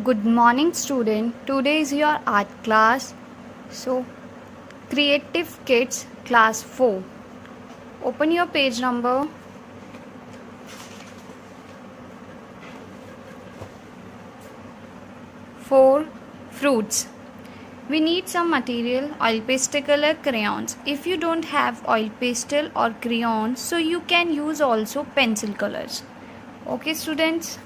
Good morning, student. Today is your art class. So, Creative Kids Class 4. Open your page number. Four fruits. We need some material oil pastel color crayons. If you don't have oil pastel or crayons, so you can use also pencil colors. Okay, students.